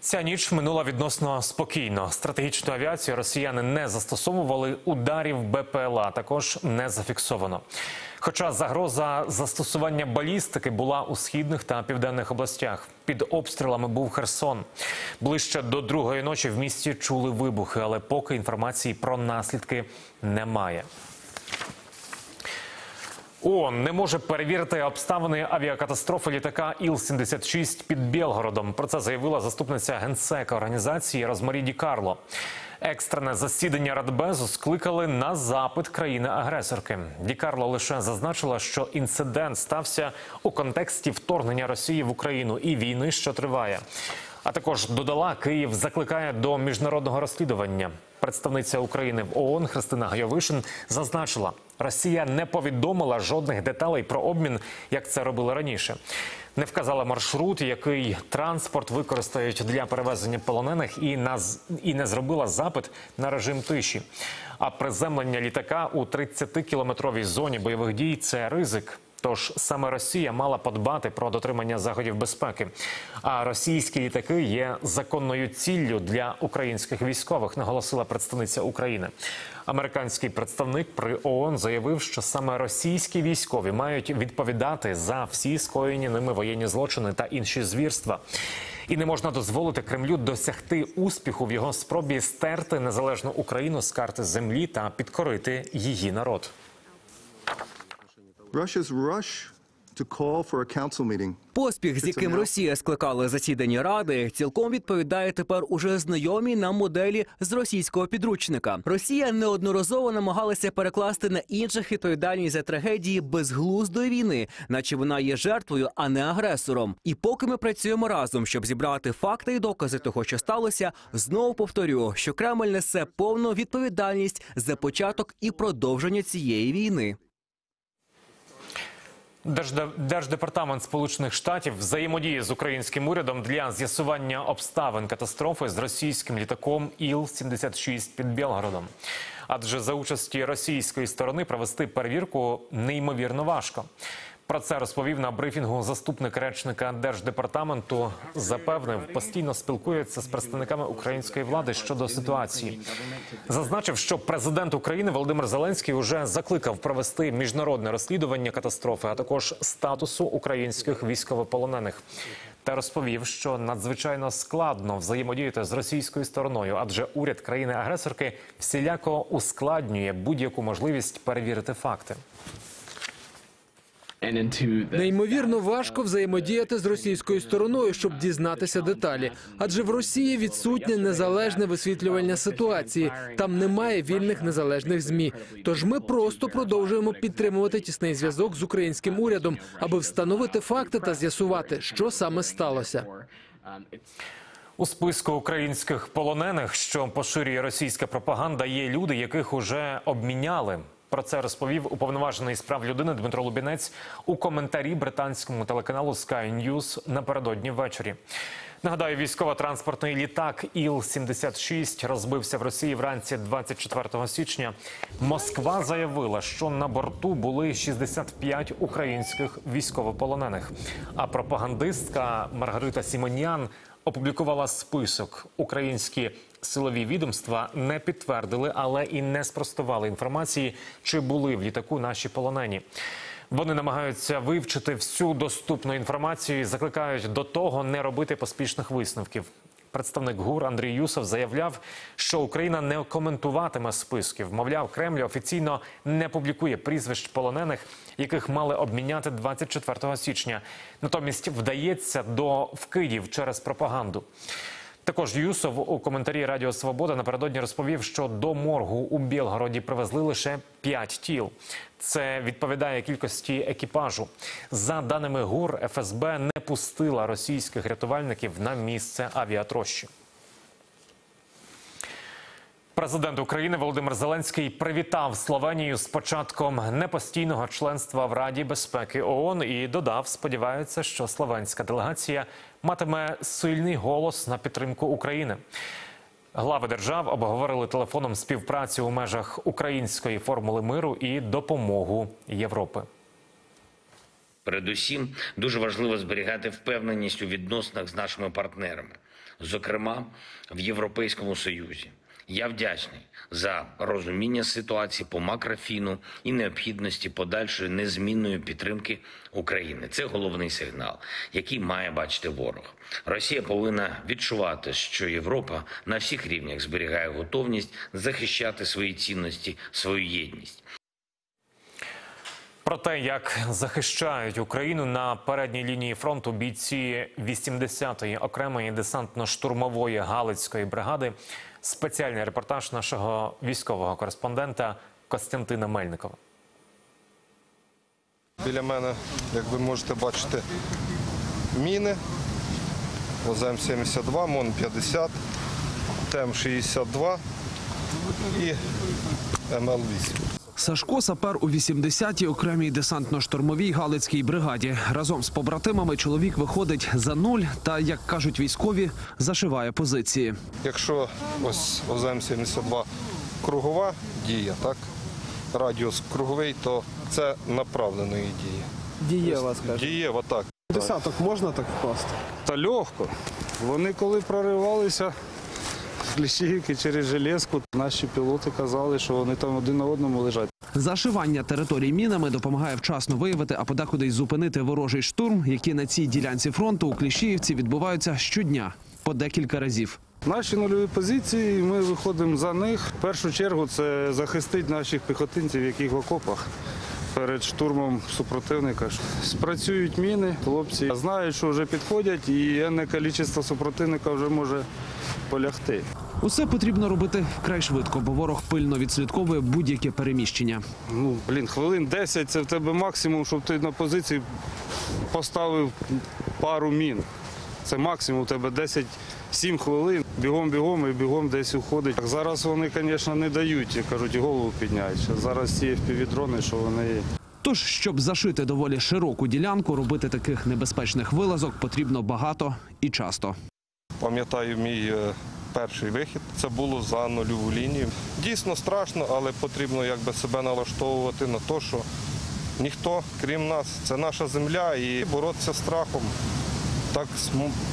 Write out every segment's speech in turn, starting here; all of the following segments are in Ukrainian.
Ця ніч минула відносно спокійно. Стратегічну авіацію росіяни не застосовували. Ударів БПЛА також не зафіксовано. Хоча загроза застосування балістики була у східних та південних областях. Під обстрілами був Херсон. Ближче до другої ночі в місті чули вибухи, але поки інформації про наслідки немає. ООН не може перевірити обставини авіакатастрофи літака Іл-76 під Білгородом. Про це заявила заступниця генсека організації Розмарі Ді Карло. Екстрене засідання Радбезу скликали на запит країни-агресорки. Ді Карло лише зазначила, що інцидент стався у контексті вторгнення Росії в Україну і війни, що триває. А також додала, Київ закликає до міжнародного розслідування. Представниця України в ООН Христина Гайовишин зазначила, Росія не повідомила жодних деталей про обмін, як це робила раніше. Не вказала маршрут, який транспорт використають для перевезення полонених, і наз... і не зробила запит на режим тиші. А приземлення літака у 30-кілометровій зоні бойових дій це ризик. Тож саме Росія мала подбати про дотримання заходів безпеки. А російські літаки є законною ціллю для українських військових, наголосила представниця України. Американський представник при ООН заявив, що саме російські військові мають відповідати за всі скоєні ними воєнні злочини та інші звірства. І не можна дозволити Кремлю досягти успіху в його спробі стерти незалежну Україну з карти землі та підкорити її народ. Russia's rush to call for a council meeting Поспіх, з яким Росія скликала засідання ради, цілком відповідає тепер уже знайомій нам моделі з російського підручника. Росія неодноразово намагалася перекласти на інших відповідальність за трагедії безглуздої війни, наче вона є жертвою, а не агресором. І поки ми працюємо разом, щоб зібрати факти і докази того, що сталося, знову повторю, що Кремль несе повну відповідальність за початок і продовження цієї війни. Держде- Держдепартамент Сполучених Штатів взаємодіє з українським урядом для з'ясування обставин катастрофи з російським літаком Іл-76 під Білгородом. Адже за участі російської сторони провести перевірку неймовірно важко. Про це розповів на брифінгу заступник речника держдепартаменту. Запевнив, постійно спілкується з представниками української влади щодо ситуації. Зазначив, що президент України Володимир Зеленський уже закликав провести міжнародне розслідування катастрофи, а також статусу українських військовополонених. Та розповів, що надзвичайно складно взаємодіяти з російською стороною, адже уряд країни-агресорки всіляко ускладнює будь-яку можливість перевірити факти. Неймовірно важко взаємодіяти з російською стороною, щоб дізнатися деталі. Адже в Росії відсутнє незалежне висвітлювання ситуації. Там немає вільних незалежних змі. Тож ми просто продовжуємо підтримувати тісний зв'язок з українським урядом, аби встановити факти та з'ясувати, що саме сталося. У списку українських полонених, що поширює російська пропаганда, є люди, яких уже обміняли. Про це розповів уповноважений з прав людини Дмитро Лубінець у коментарі британському телеканалу Sky News напередодні ввечері. Нагадаю, військово-транспортний літак Іл-76 розбився в Росії вранці 24 січня. Москва заявила, що на борту були 65 українських військовополонених. А пропагандистка Маргарита Сімонян опублікувала список. Українські силові відомства не підтвердили, але і не спростували інформації, чи були в літаку наші полонені. Вони намагаються вивчити всю доступну інформацію і закликають до того не робити поспішних висновків. Представник ГУР Андрій Юсов заявляв, що Україна не коментуватиме списків. Мовляв, Кремль офіційно не публікує прізвищ полонених, яких мали обміняти 24 січня. Натомість вдається до вкидів через пропаганду. Також Юсов у коментарі Радіо Свобода напередодні розповів, що до моргу у Білгороді привезли лише 5 тіл. Це відповідає кількості екіпажу. За даними ГУР, ФСБ не пустила російських рятувальників на місце авіатрощі. Президент України Володимир Зеленський привітав Словенію з початком непостійного членства в Раді безпеки ООН і додав, сподіваються, що словенська делегація матиме сильний голос на підтримку України. Глави держав обговорили телефоном співпрацю у межах української формули миру і допомогу Європи. Передусім, дуже важливо зберігати впевненість у відносинах з нашими партнерами. зокрема в Європейському Союзі. Я вдячний за розуміння ситуації по макрофіну і необхідності подальшої незмінної підтримки України. Це головний сигнал, який має бачити ворог. Росія повинна відчувати, що Європа на всіх рівнях зберігає готовність захищати свої цінності, свою єдність. Про те, як захищають Україну на передній лінії фронту бійці 80-ї окремої десантно-штурмової Галицької бригади, спеціальний репортаж нашого військового кореспондента Костянтина Мельникова. Біля мене, як ви можете бачити, міни. ОЗМ-72, МОН-50, ТМ-62 і МЛ-8. Сашко сапер у 80-й окремій десантно-штурмовій Галицькій бригаді. Разом з побратимами чоловік виходить за нуль та, як кажуть військові, зашиває позиції. Якщо ось ОЗМ-72 кругова дія, так? радіус круговий, то це направленої дії. Дієва, скажімо. Дієва, так. Десяток можна так впасти? Та легко. Вони коли проривалися Кліщівки через железку, наші пілоти казали, що вони там один на одному лежать. Зашивання територій мінами допомагає вчасно виявити, а подекуди й зупинити ворожий штурм, які на цій ділянці фронту у Кліщіївці відбуваються щодня по декілька разів. Наші нульові позиції, ми виходимо за них. В першу чергу це захистить наших піхотинців, які в окопах. Перед штурмом супротивника спрацюють міни, хлопці знають, що вже підходять, і енне кількість супротивника вже може полягти. Усе потрібно робити вкрай швидко, бо ворог пильно відслідковує будь-яке переміщення. Ну, блін, хвилин 10 це в тебе максимум, щоб ти на позиції поставив пару мін. Це максимум у тебе 10-7 хвилин. Бігом-бігом і бігом десь уходить. Так Зараз вони, звісно, не дають, як кажуть, голову підняють. Зараз ці впівдрони, що вони є. Тож, щоб зашити доволі широку ділянку, робити таких небезпечних вилазок потрібно багато і часто. Пам'ятаю мій е, перший вихід. Це було за нульову лінію. Дійсно страшно, але потрібно якби себе налаштовувати на те, що ніхто, крім нас, це наша земля, і боротися з страхом, так,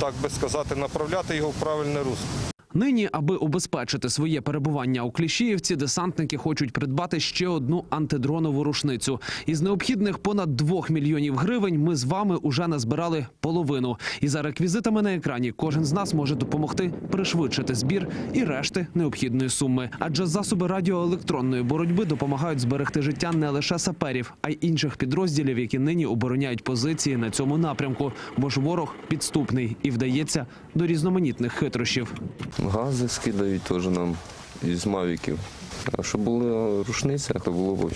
так би сказати, направляти його в правильне русло. Нині, аби убезпечити своє перебування у Кліщіївці, десантники хочуть придбати ще одну антидронову рушницю. Із необхідних понад 2 мільйонів гривень ми з вами уже назбирали половину. І за реквізитами на екрані кожен з нас може допомогти пришвидшити збір і решти необхідної суми. Адже засоби радіоелектронної боротьби допомагають зберегти життя не лише саперів, а й інших підрозділів, які нині обороняють позиції на цьому напрямку. Бо ж ворог підступний і вдається до різноманітних хитрощів. Гази скидають теж нам із мавіків. А щоб була рушниця, то було б.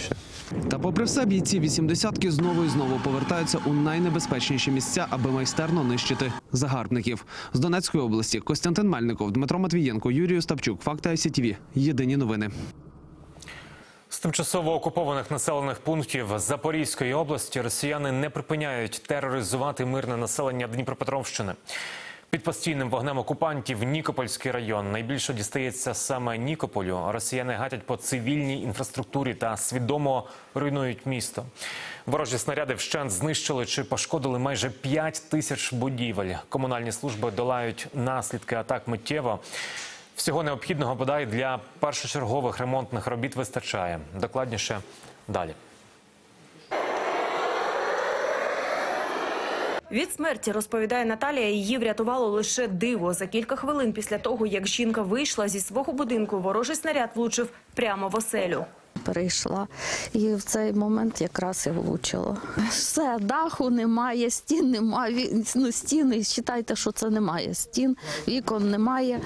Та попри все, бійці вісімдесятки знову і знову повертаються у найнебезпечніші місця, аби майстерно нищити загарбників. З Донецької області Костянтин Мельников, Дмитро Матвієнко, Юрій Остапчук. Факти ICTV. Єдині новини. З тимчасово окупованих населених пунктів Запорізької області росіяни не припиняють тероризувати мирне населення Дніпропетровщини. Під постійним вогнем окупантів Нікопольський район найбільше дістається саме Нікополю. Росіяни гатять по цивільній інфраструктурі та свідомо руйнують місто. Ворожі снаряди вщент знищили чи пошкодили майже 5 тисяч будівель. Комунальні служби долають наслідки атак миттєво. Всього необхідного бодай для першочергових ремонтних робіт вистачає. Докладніше далі. Від смерті розповідає Наталія. Її врятувало лише диво. За кілька хвилин після того, як жінка вийшла зі свого будинку, ворожий снаряд влучив прямо в оселю. Перейшла і в цей момент якраз і влучило. Все, даху немає, стін немає. Ну, стіни, вважайте, що це немає. Стін, вікон немає.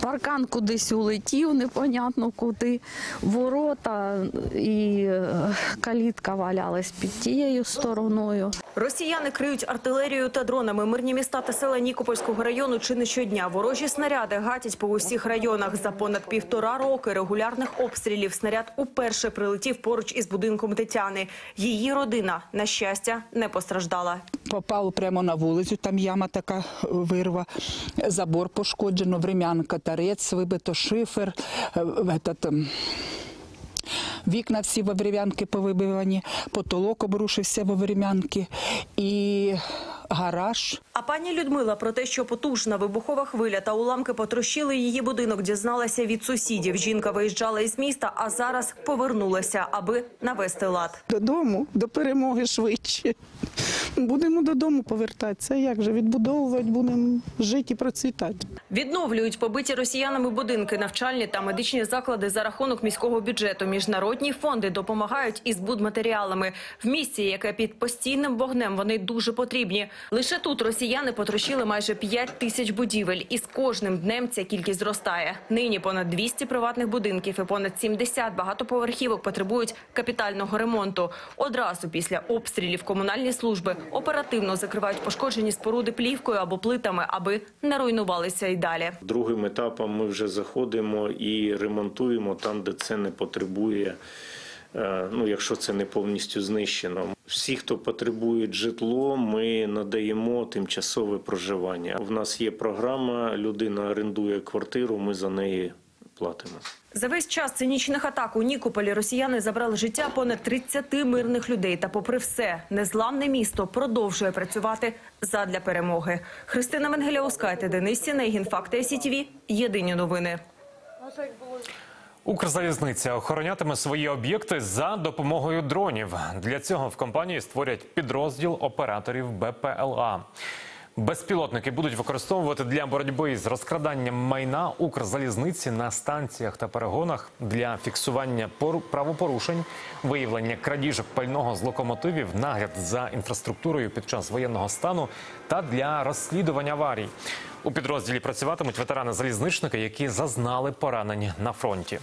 Паркан кудись улетів, непонятно куди. Ворота і е, калітка валялась під тією стороною. Росіяни криють артилерією та дронами. Мирні міста та села Нікопольського району чи не щодня. Ворожі снаряди гатять по усіх районах. За понад півтора роки регулярних обстрілів снаряд уперше прилетів поруч із будинком Тетяни. Її родина, на щастя, не постраждала. Попало прямо на вулицю, там яма така е, вирва, забор пошкоджено, врем'янка, тарець, вибито шифер, е, этот, ем, вікна всі во врем'янки повибивані, потолок обрушився в врем'янки. І гараж. А пані Людмила про те, що потужна вибухова хвиля та уламки потрощили її будинок, дізналася від сусідів. Жінка виїжджала із міста, а зараз повернулася, аби навести лад. Додому, до перемоги швидше. Будемо додому повертатися. Як же відбудовувати, будемо жити і процвітати. Відновлюють побиті росіянами будинки, навчальні та медичні заклади за рахунок міського бюджету. Міжнародні фонди допомагають із будматеріалами. В місті, яке під постійним вогнем, вони дуже потрібні. Лише тут росіяни потрощили майже 5 тисяч будівель. І з кожним днем ця кількість зростає. Нині понад 200 приватних будинків і понад 70 багатоповерхівок потребують капітального ремонту. Одразу після обстрілів комунальні служби оперативно закривають пошкоджені споруди плівкою або плитами, аби не руйнувалися й далі. Другим етапом ми вже заходимо і ремонтуємо там, де це не потребує. е, Ну, якщо це не повністю знищено, всі, хто потребують житло, ми надаємо тимчасове проживання. У нас є програма, людина орендує квартиру, ми за неї платимо. За весь час цинічних атак у Нікополі росіяни забрали життя понад 30 мирних людей. Та, попри все, незламне місто продовжує працювати задля перемоги. Христина Менгеляускайте, Денис Сінегін, Факти ICTV. Єдині новини. Укрзалізниця охоронятиме свої об'єкти за допомогою дронів. Для цього в компанії створять підрозділ операторів БПЛА. Безпілотники будуть використовувати для боротьби з розкраданням майна Укрзалізниці на станціях та перегонах для фіксування пору- правопорушень, виявлення крадіжок пального з локомотивів, нагляд за інфраструктурою під час воєнного стану та для розслідування аварій. У підрозділі працюватимуть ветерани-залізничники, які зазнали поранень на фронті.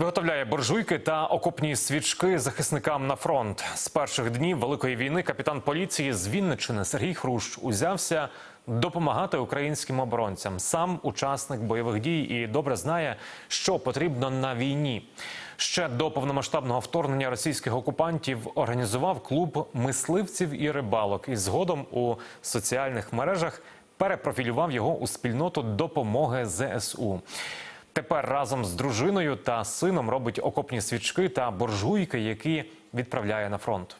Виготовляє буржуйки та окопні свічки захисникам на фронт. З перших днів великої війни капітан поліції з Вінниччини Сергій Хрущ узявся допомагати українським оборонцям. Сам учасник бойових дій і добре знає, що потрібно на війні. Ще до повномасштабного вторгнення російських окупантів організував клуб мисливців і рибалок і згодом у соціальних мережах перепрофілював його у спільноту допомоги ЗСУ. Тепер разом з дружиною та сином робить окопні свічки та боржуйки, які відправляє на фронт.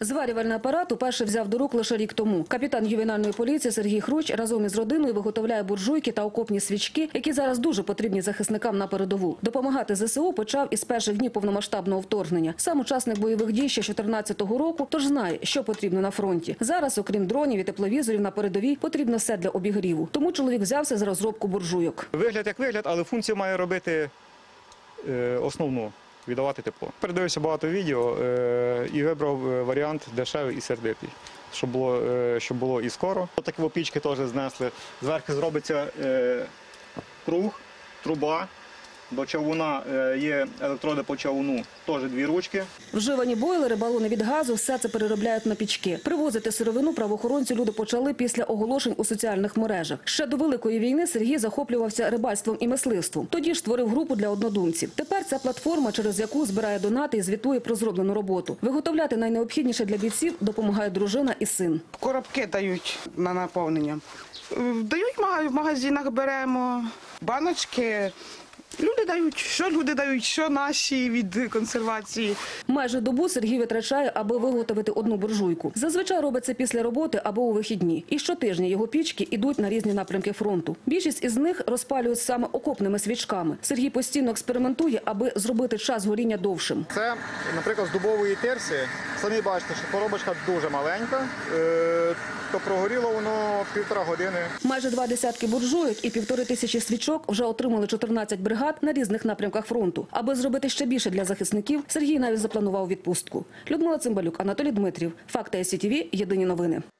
Зварювальний апарат уперше взяв до рук лише рік тому. Капітан ювенальної поліції Сергій Хруч разом із родиною виготовляє буржуйки та окопні свічки, які зараз дуже потрібні захисникам на передову. Допомагати ЗСУ почав із перших днів повномасштабного вторгнення. Сам учасник бойових дій ще 2014 року, тож знає, що потрібно на фронті. Зараз, окрім дронів і тепловізорів на передовій, потрібно все для обігріву. Тому чоловік взявся за розробку буржуйок. Вигляд як вигляд, але функцію має робити е, основну віддавати тепло. Передивився багато відео е, і вибрав е, варіант дешевий і сердитий, щоб було, е, щоб було і скоро. Такі опічки теж знесли. Зверху зробиться круг, труба. До чавуна е, є електроди по чавуну, теж дві ручки. Вживані бойлери, балони від газу – все це переробляють на пічки. Привозити сировину правоохоронці люди почали після оголошень у соціальних мережах. Ще до Великої війни Сергій захоплювався рибальством і мисливством. Тоді ж створив групу для однодумців. Тепер це платформа, через яку збирає донати і звітує про зроблену роботу. Виготовляти найнеобхідніше для бійців допомагає дружина і син. Коробки дають на наповнення. Дають мага- в магазинах, беремо баночки. Люди дають, що люди дають, що наші від консервації. Майже добу Сергій витрачає, аби виготовити одну буржуйку. Зазвичай робить це після роботи або у вихідні. І щотижня його пічки йдуть на різні напрямки фронту. Більшість із них розпалюють саме окопними свічками. Сергій постійно експериментує, аби зробити час горіння довшим. Це, наприклад, з дубової тирси. Самі бачите, що коробочка дуже маленька, е, то прогоріло воно півтора години. Майже два десятки буржуйок і півтори тисячі свічок вже отримали 14 бригад на різних напрямках фронту. Аби зробити ще більше для захисників, Сергій навіть запланував відпустку. Людмила Цимбалюк, Анатолій Дмитрів. Факти ICTV. Єдині новини.